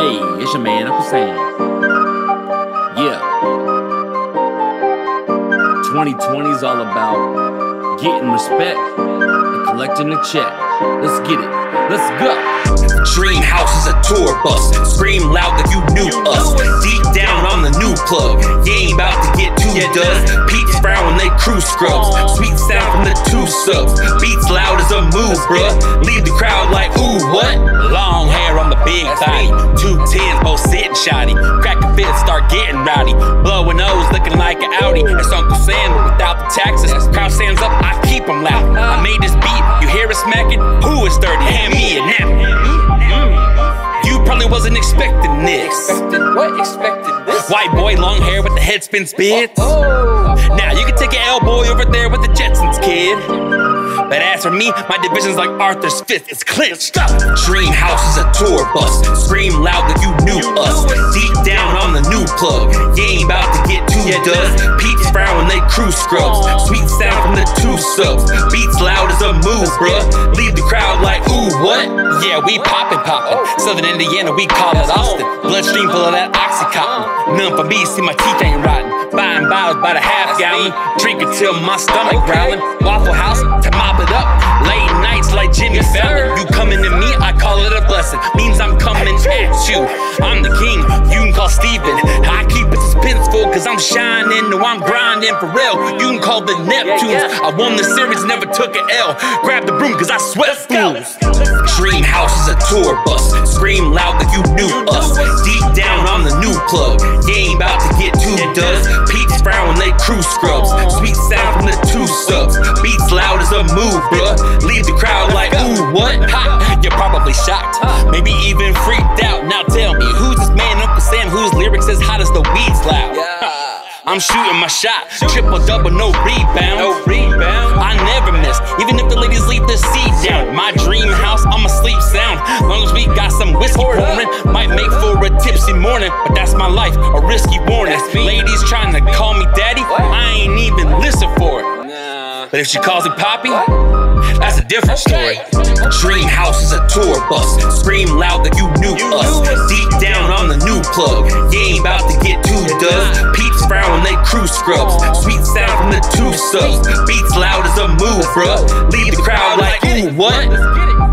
Hey, it's your man, Unkle Samm. Yeah. 2020 is all about getting respect and collecting a check. Let's get it. Let's go. Dream house is a tour bus. Scream loud like you knew us. Deep down on the new plug. You ain't about to get too dust. Peeps frown when they crew scrubs. Sweet sound from the two subs. Beats loud as a move, bruh. Leave the crowd like, ooh, what? Big body. Two tens, both sitting shoddy. Crack a fit, start getting rowdy. Blowing nose, looking like an Audi. It's Unkle Samm, without the taxes. Crowd stands up, I keep them loud. I uh-huh. made this beat, you hear it smacking? Who is 30? Hand me a nap. Mm. You probably wasn't expecting this. What expected this? White boy, long hair with the head spin spits. Oh, Now you can take an L boy over there with the Jetsons, kid. But as for me, my division's like Arthur's fist. It's clinched. Dream house is a tour bus. Scream loud like you knew us. Deep down on the new plug. You ain't about to get too dust. Peeps frown when they crew scrubs. Sweet sound from the two subs. Beats loud as a move, bruh. Leave the crowd like, ooh, what? Yeah, we poppin' poppin'. Southern Indiana, we call it Austin. Bloodstream full of that Oxycontin. None for me, see my teeth ain't rotten. Buying bottles by the half gallon. Drink it till my stomach growling. Waffle House to mop it up. Late nights like Jimmy Fallon. You coming to me, I call it a blessing. Means I'm coming at you. I'm the king, you can call Steven. I keep it suspenseful cause I'm shining. No, I'm grinding for real. You can call the Neptunes. I won the series, never took an L. Grab the broom cause I sweat fools. Dream house is a tour bus. Scream loud like you knew frown when they crew scrubs. Sweet sound from the two subs. Beats loud as a move, bruh. Leave the crowd like, ooh, what? Ha! You're probably shocked. Maybe even freaked out. Now tell me, who's this man, Unkle Samm, whose lyrics as hot as the weeds loud? I'm shooting my shot. Triple double, no rebound. no rebound. I never miss, even if the ladies leave the seat down. My dream house, I'ma sleep sound. Long as we got some whiskey Pour it up. pouring, might make for a tipsy morning. But that's my life, a risky warning. Ladies trying to call me daddy, But if she calls me poppy, that's a different story. Dream house is a tour bus. Scream loud that you knew us. Deep down on the new plug. You ain't about to get too dust. Peeps frown when they crew scrubs. Sweet sound from the two subs. Beats loud as a move, bruh. Leave the crowd like, ooh, what? It.